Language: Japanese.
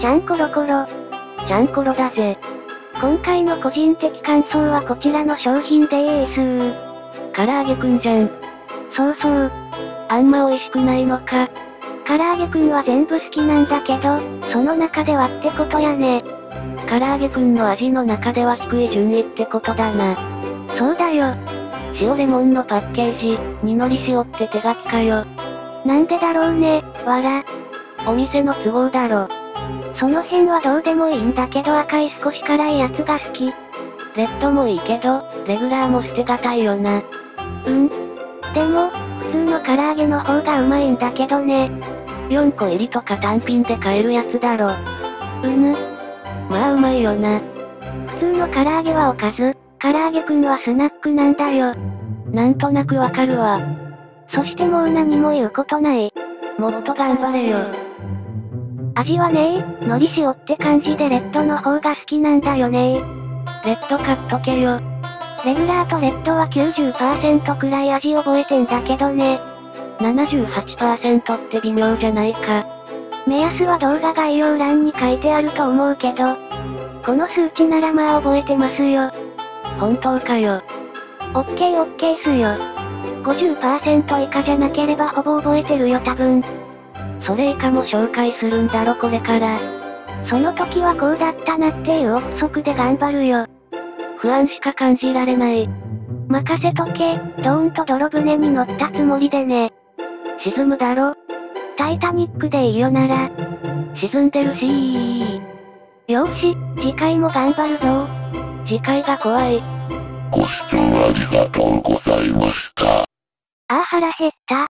ちゃんころころ。ちゃんころだぜ。今回の個人的感想はこちらの商品でーす唐揚げくんじゃん。そうそう。あんま美味しくないのか。唐揚げくんは全部好きなんだけど、その中ではってことやね。唐揚げくんの味の中では低い順位ってことだな。そうだよ。塩レモンのパッケージ、にのり塩って手書きかよ。なんでだろうね、わら。お店の都合だろ。その辺はどうでもいいんだけど赤い少し辛いやつが好き。レッドもいいけど、レギュラーも捨てがたいよな。うん。でも、普通の唐揚げの方がうまいんだけどね。4個入りとか単品で買えるやつだろ。うぬ。まあうまいよな。普通の唐揚げはおかず、唐揚げくんはスナックなんだよ。なんとなくわかるわ。そしてもう何も言うことない。もっと頑張れよ。味はねー、のり塩って感じでレッドの方が好きなんだよねー。レッド買っとけよ。レギュラーとレッドは90%くらい味覚えてんだけどね。78%って微妙じゃないか。目安は動画概要欄に書いてあると思うけど、この数値ならまあ覚えてますよ。本当かよ。オッケーオッケーすよ。50%以下じゃなければほぼ覚えてるよ多分。それ以下も紹介するんだろこれから。その時はこうだったなっていう憶測で頑張るよ。不安しか感じられない。任せとけ、ドーンと泥船に乗ったつもりでね。沈むだろタイタニックでいいよなら。沈んでるしよーし、次回も頑張るぞ。次回が怖い。ご視聴ありがとうございました。あー腹減った。